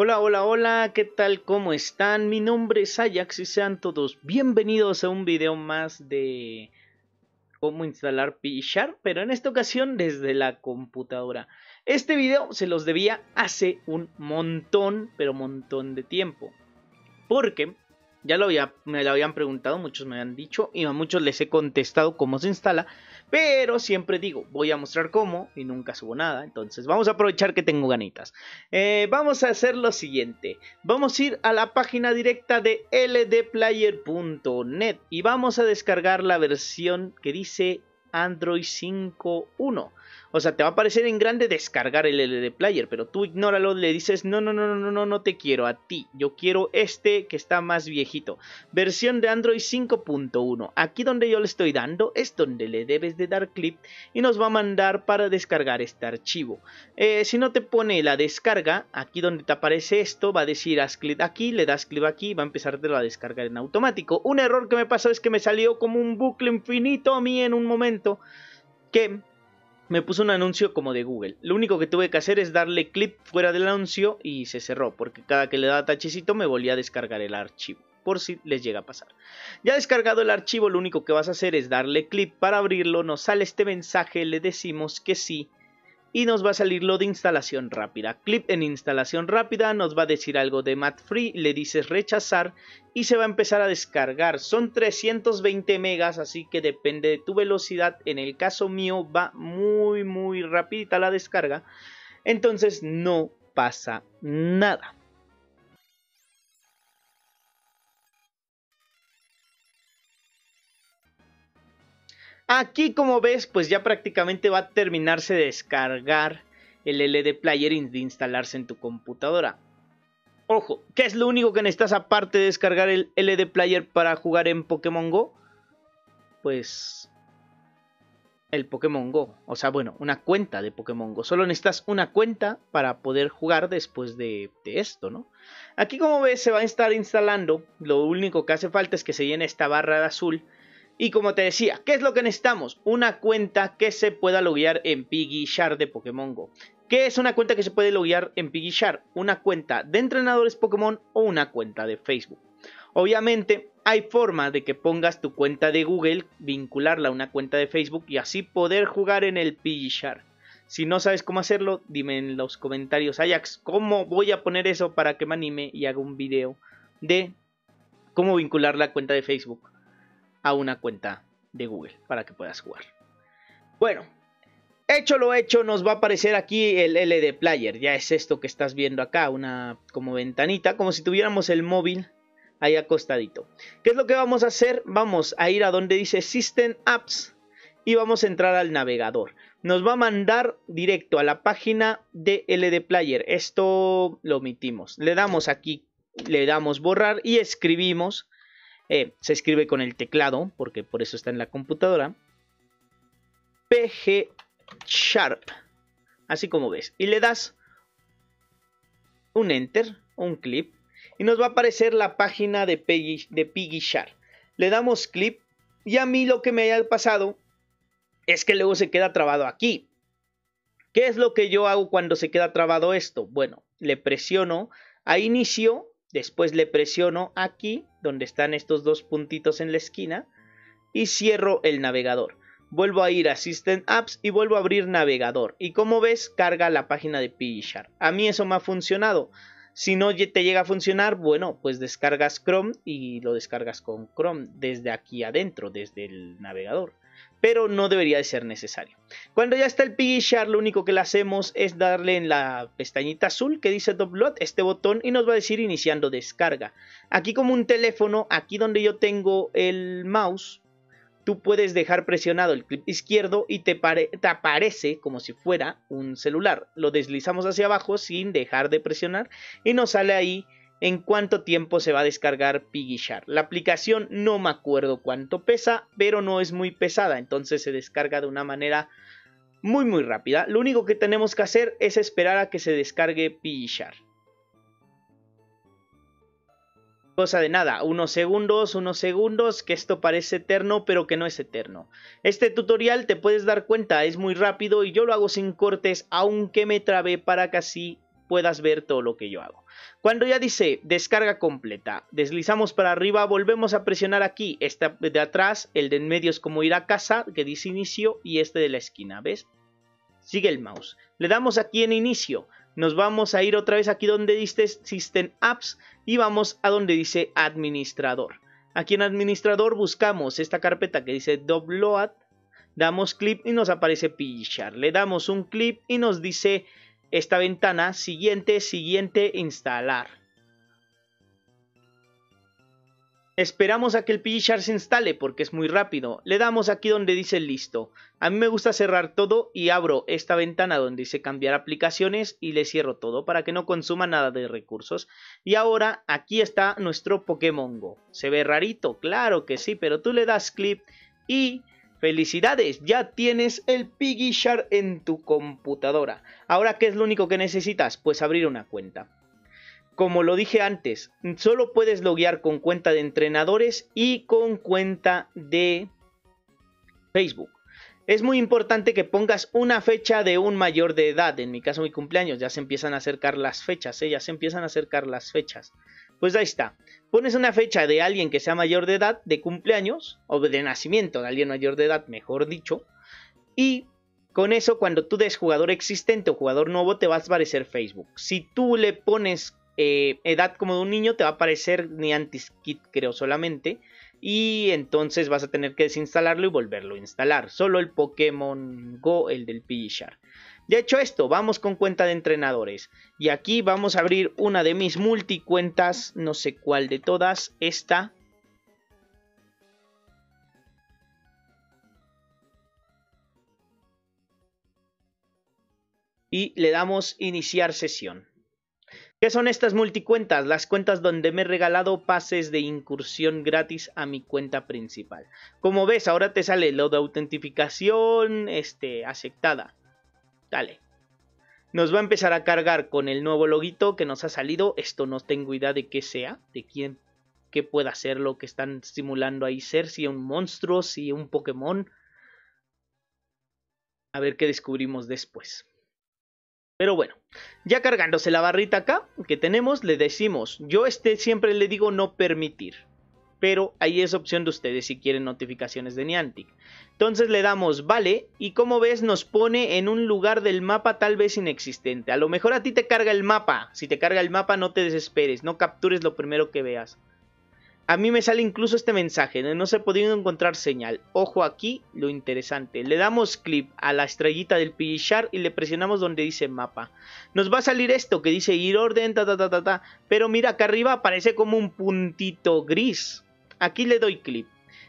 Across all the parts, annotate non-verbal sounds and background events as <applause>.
Hola, hola, hola, ¿qué tal? ¿Cómo están? Mi nombre es Ajax y sean todos bienvenidos a un video más de cómo instalar PGSharp, pero en esta ocasión desde la computadora. Este video se los debía hace un montón, pero montón de tiempo. Porque ya me lo habían preguntado, muchos me han dicho y a muchos les he contestado cómo se instala. Pero siempre digo, voy a mostrar cómo y nunca subo nada. Entonces vamos a aprovechar que tengo ganitas. Eh, vamos a hacer lo siguiente. Vamos a ir a la página directa de ldplayer.net y vamos a descargar la versión que dice Android 5.1. O sea, te va a aparecer en grande descargar el LD Player, pero tú ignóralo, le dices, no, no, no, no, no, no, no te quiero a ti, yo quiero este que está más viejito. Versión de Android 5.1. Aquí donde yo le estoy dando es donde le debes de dar clic y nos va a mandar para descargar este archivo. Eh, si no te pone la descarga, aquí donde te aparece esto, va a decir haz clic aquí, le das clic aquí, va a empezar a descargar en automático. Un error que me pasó es que me salió como un bucle infinito a mí en un momento que me puso un anuncio como de Google. Lo único que tuve que hacer es darle clic fuera del anuncio y se cerró, porque cada que le daba tachecito me volvía a descargar el archivo, por si les llega a pasar. Ya descargado el archivo, lo único que vas a hacer es darle clic para abrirlo, nos sale este mensaje, le decimos que sí y nos va a salir lo de instalación rápida. Clip en instalación rápida nos va a decir algo de mat free, le dices rechazar y se va a empezar a descargar. Son 320 megas, así que depende de tu velocidad. En el caso mío va muy muy rapidita la descarga, entonces no pasa nada. Aquí como ves pues ya prácticamente va a terminarse de descargar el LD Player y de instalarse en tu computadora. Ojo, ¿qué es lo único que necesitas aparte de descargar el LD Player para jugar en Pokémon Go? Pues el Pokémon Go. O sea, bueno, una cuenta de Pokémon Go. Solo necesitas una cuenta para poder jugar después de, de, esto, ¿no? Aquí como ves se va a estar instalando. Lo único que hace falta es que se llene esta barra de azul y como te decía, ¿qué es lo que necesitamos? Una cuenta que se pueda loguear en Piggy Shark de Pokémon Go. ¿Qué es una cuenta que se puede loguear en Piggy Shark? Una cuenta de entrenadores Pokémon o una cuenta de Facebook. Obviamente hay forma de que pongas tu cuenta de Google, vincularla a una cuenta de Facebook y así poder jugar en el Piggy Shark. Si no sabes cómo hacerlo, dime en los comentarios, Ajax, ¿cómo voy a poner eso para que me anime y haga un video de cómo vincular la cuenta de Facebook a una cuenta de Google para que puedas jugar. Bueno, hecho lo hecho, nos va a aparecer aquí el LD Player. Ya es esto que estás viendo acá, una como ventanita, como si tuviéramos el móvil ahí acostadito. ¿Qué es lo que vamos a hacer? Vamos a ir a donde dice System Apps y vamos a entrar al navegador. Nos va a mandar directo a la página de LD Player. Esto lo omitimos. Le damos aquí, le damos borrar y escribimos eh, se escribe con el teclado, porque por eso está en la computadora. PG Sharp. Así como ves. Y le das un enter, un clip. Y nos va a aparecer la página de Piggy, de Piggy Sharp. Le damos clip. Y a mí lo que me ha pasado es que luego se queda trabado aquí. ¿Qué es lo que yo hago cuando se queda trabado esto? Bueno, le presiono a inicio Después le presiono aquí, donde están estos dos puntitos en la esquina, y cierro el navegador. Vuelvo a ir a System Apps y vuelvo a abrir navegador. Y como ves, carga la página de PGSharp. A mí eso me ha funcionado. Si no te llega a funcionar, bueno, pues descargas Chrome y lo descargas con Chrome desde aquí adentro, desde el navegador pero no debería de ser necesario. Cuando ya está el Shark, lo único que le hacemos es darle en la pestañita azul que dice Download este botón y nos va a decir iniciando descarga. Aquí como un teléfono, aquí donde yo tengo el mouse, tú puedes dejar presionado el clip izquierdo y te, te, aparece como si fuera un celular. Lo deslizamos hacia abajo sin dejar de presionar y nos sale ahí en cuánto tiempo se va a descargar Piggy La aplicación no me acuerdo cuánto pesa, pero no es muy pesada, entonces se descarga de una manera muy muy rápida. Lo único que tenemos que hacer es esperar a que se descargue Piggy Cosa de nada, unos segundos, unos segundos, que esto parece eterno, pero que no es eterno. Este tutorial te puedes dar cuenta, es muy rápido y yo lo hago sin cortes, aunque me trabé para así puedas ver todo lo que yo hago. Cuando ya dice descarga completa, deslizamos para arriba, volvemos a presionar aquí, este de atrás, el de en medio es como ir a casa, que dice inicio, y este de la esquina, ¿ves? Sigue el mouse. Le damos aquí en inicio, nos vamos a ir otra vez aquí donde dice System Apps y vamos a donde dice Administrador. Aquí en Administrador buscamos esta carpeta que dice Download, damos clip y nos aparece Pishar. Le damos un clip y nos dice esta ventana, siguiente, siguiente, instalar. Esperamos a que el PGShare se instale porque es muy rápido. Le damos aquí donde dice listo. A mí me gusta cerrar todo y abro esta ventana donde dice cambiar aplicaciones y le cierro todo para que no consuma nada de recursos. Y ahora aquí está nuestro Pokémon Go. Se ve rarito, claro que sí, pero tú le das clip y Felicidades, ya tienes el PiggyShare en tu computadora. Ahora, ¿qué es lo único que necesitas? Pues abrir una cuenta. Como lo dije antes, solo puedes loguear con cuenta de entrenadores y con cuenta de Facebook. Es muy importante que pongas una fecha de un mayor de edad. En mi caso, mi cumpleaños. Ya se empiezan a acercar las fechas. ¿eh? Ya se empiezan a acercar las fechas. Pues ahí está. Pones una fecha de alguien que sea mayor de edad, de cumpleaños, o de nacimiento de alguien mayor de edad, mejor dicho. Y con eso, cuando tú des jugador existente o jugador nuevo, te va a aparecer Facebook. Si tú le pones eh, edad como de un niño, te va a aparecer Niantic Kit, creo solamente y entonces vas a tener que desinstalarlo y volverlo a instalar. Solo el Pokémon Go, el del Pishar. Ya hecho esto, vamos con cuenta de entrenadores. Y aquí vamos a abrir una de mis multicuentas, no sé cuál de todas, esta. Y le damos iniciar sesión. ¿Qué son estas multicuentas? Las cuentas donde me he regalado pases de incursión gratis a mi cuenta principal. Como ves, ahora te sale lo de autentificación este, aceptada. Dale. Nos va a empezar a cargar con el nuevo loguito que nos ha salido. Esto no tengo idea de qué sea, de quién, qué pueda ser lo que están simulando ahí ser. Si un monstruo, si un Pokémon. A ver qué descubrimos después. Pero bueno, ya cargándose la barrita acá que tenemos, le decimos, yo este siempre le digo no permitir. Pero ahí es opción de ustedes si quieren notificaciones de Niantic. Entonces le damos vale y como ves nos pone en un lugar del mapa tal vez inexistente. A lo mejor a ti te carga el mapa. Si te carga el mapa no te desesperes, no captures lo primero que veas. A mí me sale incluso este mensaje, no se ha podido encontrar señal. Ojo aquí, lo interesante. Le damos clip a la estrellita del Pishar y le presionamos donde dice mapa. Nos va a salir esto que dice ir orden, ta ta ta ta ta. Pero mira, acá arriba aparece como un puntito gris. Aquí le doy clip.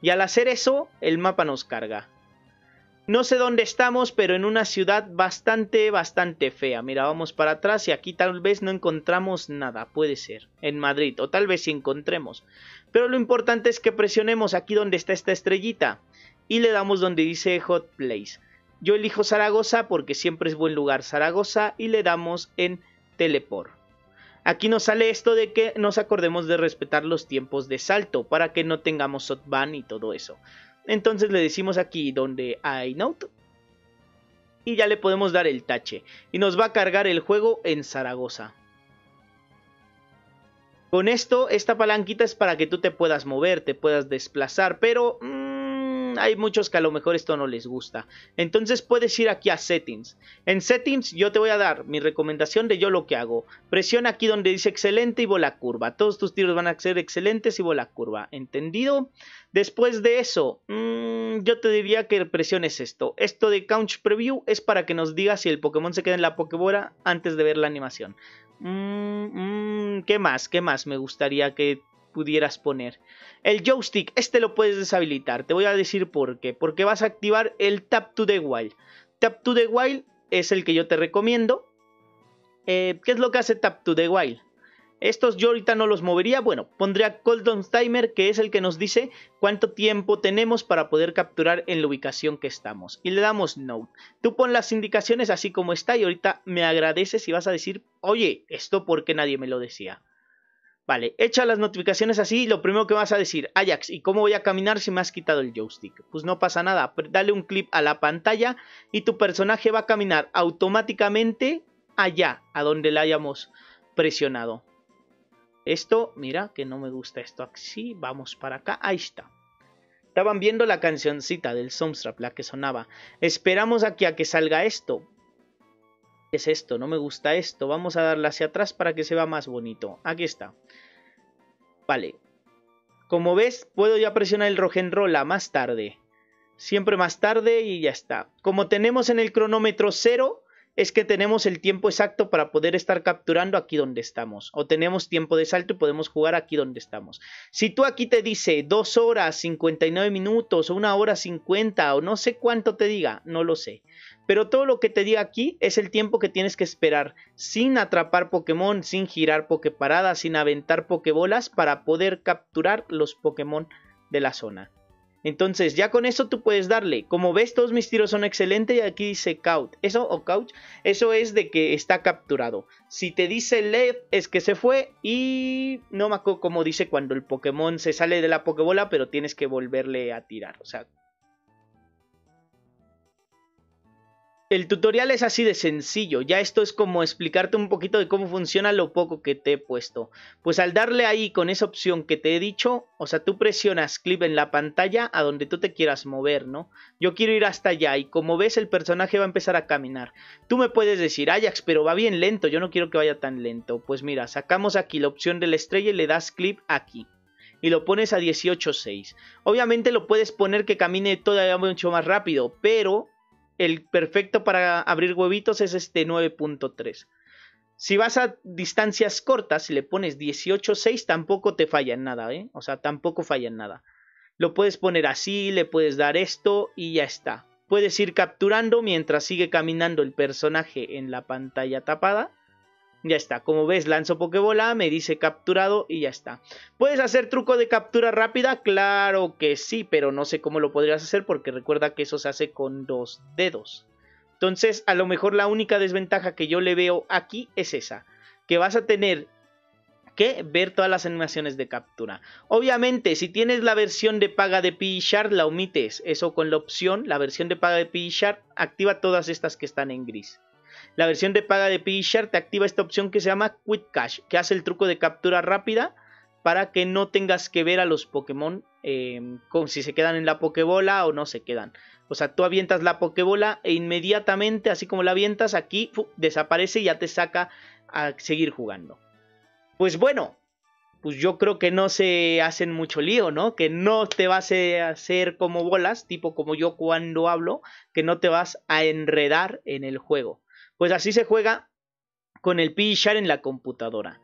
Y al hacer eso, el mapa nos carga. No sé dónde estamos, pero en una ciudad bastante, bastante fea. Mira, vamos para atrás y aquí tal vez no encontramos nada. Puede ser. En Madrid. O tal vez sí encontremos. Pero lo importante es que presionemos aquí donde está esta estrellita. Y le damos donde dice Hot Place. Yo elijo Zaragoza porque siempre es buen lugar Zaragoza. Y le damos en Teleport. Aquí nos sale esto de que nos acordemos de respetar los tiempos de salto para que no tengamos hotban y todo eso. Entonces le decimos aquí donde hay note. Y ya le podemos dar el tache. Y nos va a cargar el juego en Zaragoza. Con esto, esta palanquita es para que tú te puedas mover, te puedas desplazar. Pero... Mm, hay muchos que a lo mejor esto no les gusta. Entonces puedes ir aquí a Settings. En Settings yo te voy a dar mi recomendación de yo lo que hago. Presiona aquí donde dice excelente y bola curva. Todos tus tiros van a ser excelentes y bola curva. ¿Entendido? Después de eso, mmm, yo te diría que presiones esto. Esto de Couch Preview es para que nos diga si el Pokémon se queda en la Pokébora antes de ver la animación. Mmm, ¿Qué más? ¿Qué más me gustaría que pudieras poner. El joystick, este lo puedes deshabilitar. Te voy a decir por qué. Porque vas a activar el Tap to the Wild. Tap to the Wild es el que yo te recomiendo. Eh, ¿Qué es lo que hace Tap to the Wild? Estos yo ahorita no los movería. Bueno, pondría Coldon Timer, que es el que nos dice cuánto tiempo tenemos para poder capturar en la ubicación que estamos. Y le damos Note. Tú pon las indicaciones así como está y ahorita me agradeces y vas a decir, oye, esto porque nadie me lo decía. Vale, echa las notificaciones así lo primero que vas a decir, Ajax, ¿y cómo voy a caminar si me has quitado el joystick? Pues no pasa nada, dale un clip a la pantalla y tu personaje va a caminar automáticamente allá, a donde la hayamos presionado. Esto, mira, que no me gusta esto así. Vamos para acá. Ahí está. Estaban viendo la cancioncita del Soundstrap, la que sonaba. Esperamos aquí a que salga esto. ¿Qué es esto? No me gusta esto. Vamos a darle hacia atrás para que se vea más bonito. Aquí está. Vale. Como ves, puedo ya presionar el rock and roll a más tarde. Siempre más tarde y ya está. Como tenemos en el cronómetro cero, es que tenemos el tiempo exacto para poder estar capturando aquí donde estamos. O tenemos tiempo de salto y podemos jugar aquí donde estamos. Si tú aquí te dice 2 horas 59 minutos o 1 hora 50 o no sé cuánto te diga, no lo sé. Pero todo lo que te diga aquí es el tiempo que tienes que esperar sin atrapar Pokémon, sin girar Poképaradas, sin aventar Pokébolas para poder capturar los Pokémon de la zona. Entonces, ya con eso tú puedes darle. Como ves, todos mis tiros son excelentes y aquí dice couch. Eso o couch, eso es de que está capturado. Si te dice LED, es que se fue y no me acuerdo cómo dice cuando el Pokémon se sale de la Pokébola, pero tienes que volverle a tirar. O sea, El tutorial es así de sencillo, ya esto es como explicarte un poquito de cómo funciona lo poco que te he puesto. Pues al darle ahí con esa opción que te he dicho, o sea, tú presionas clip en la pantalla a donde tú te quieras mover, ¿no? Yo quiero ir hasta allá y como ves el personaje va a empezar a caminar. Tú me puedes decir, Ajax, pero va bien lento, yo no quiero que vaya tan lento. Pues mira, sacamos aquí la opción de la estrella y le das clip aquí y lo pones a 18.6. Obviamente lo puedes poner que camine todavía mucho más rápido, pero el perfecto para abrir huevitos es este 9.3. Si vas a distancias cortas, si le pones 18.6, tampoco te falla en nada, ¿eh? O sea, tampoco falla en nada. Lo puedes poner así, le puedes dar esto y ya está. Puedes ir capturando mientras sigue caminando el personaje en la pantalla tapada ya está, como ves lanzo Pokébola, me dice capturado y ya está. ¿Puedes hacer truco de captura rápida? Claro que sí, pero no sé cómo lo podrías hacer porque recuerda que eso se hace con dos dedos. Entonces, a lo mejor la única desventaja que yo le veo aquí es esa, que vas a tener que ver todas las animaciones de captura. Obviamente, si tienes la versión de paga de P-Shard, la omites. Eso con la opción, la versión de paga de P-Shard, activa todas estas que están en gris. La versión de paga de P-Share te activa esta opción que se llama Quick Cash, que hace el truco de captura rápida para que no tengas que ver a los Pokémon em, con si se quedan en la Pokébola o no se quedan. O sea, tú avientas la Pokébola e inmediatamente, así como la avientas aquí, desaparece y ya te saca a seguir jugando. Pues bueno, pues yo creo que no se hacen mucho lío, ¿no? Que no te vas a hacer como bolas, tipo como yo cuando hablo, que no te vas a enredar en el juego. Pues así se juega con el P-Share en la computadora.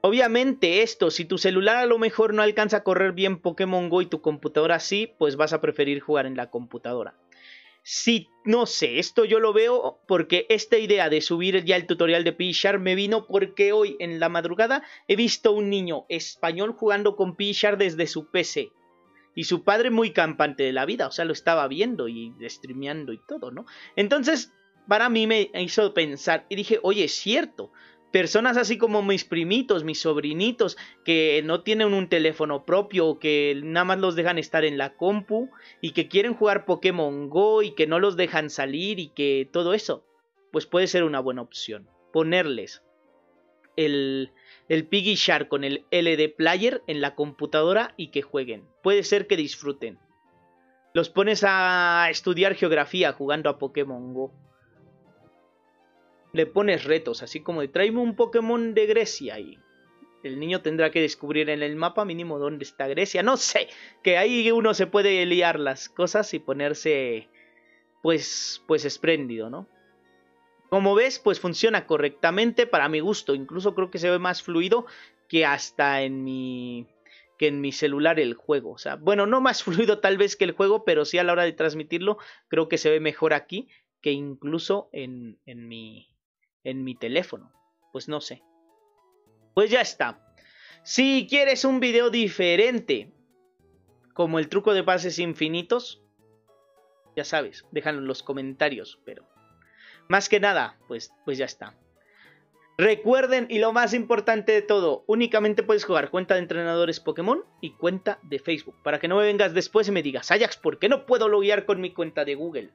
Obviamente esto, si tu celular a lo mejor no alcanza a correr bien Pokémon Go y tu computadora sí, pues vas a preferir jugar en la computadora. Si, no sé, esto yo lo veo porque esta idea de subir ya el tutorial de P-Share me vino porque hoy en la madrugada he visto un niño español jugando con P-Share desde su PC. Y su padre muy campante de la vida, o sea, lo estaba viendo y streameando y todo, ¿no? Entonces, para mí me hizo pensar y dije, oye, es cierto. Personas así como mis primitos, mis sobrinitos, que no tienen un teléfono propio, que nada más los dejan estar en la compu y que quieren jugar Pokémon Go y que no los dejan salir y que todo eso, pues puede ser una buena opción. Ponerles el, el Piggy Shark con el LD Player en la computadora y que jueguen. Puede ser que disfruten. Los pones a estudiar geografía jugando a Pokémon Go le pones retos, así como de tráeme un Pokémon de Grecia y el niño tendrá que descubrir en el mapa mínimo dónde está Grecia. No sé, que ahí uno se puede liar las cosas y ponerse pues pues espléndido, ¿no? Como ves, pues funciona correctamente para mi gusto, incluso creo que se ve más fluido que hasta en mi que en mi celular el juego, o sea, bueno, no más <laughs> fluido tal vez que el juego, pero sí a la hora de transmitirlo creo que se ve mejor aquí que incluso en, en mi en mi teléfono. Pues no sé. Pues ya está. Si quieres un video diferente, como el truco de pases infinitos, ya sabes, déjalo en los comentarios, pero más que nada, pues, pues ya está. Recuerden, y lo más importante de todo, únicamente puedes jugar cuenta de entrenadores Pokémon y cuenta de Facebook, para que no me vengas después y me digas, Ajax, ¿por qué no puedo loguear con mi cuenta de Google?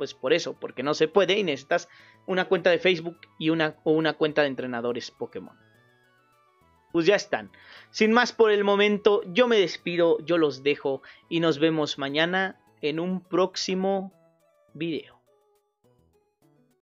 Pues por eso, porque no se puede y necesitas una cuenta de Facebook y una, o una cuenta de entrenadores Pokémon. Pues ya están. Sin más por el momento, yo me despido, yo los dejo y nos vemos mañana en un próximo video.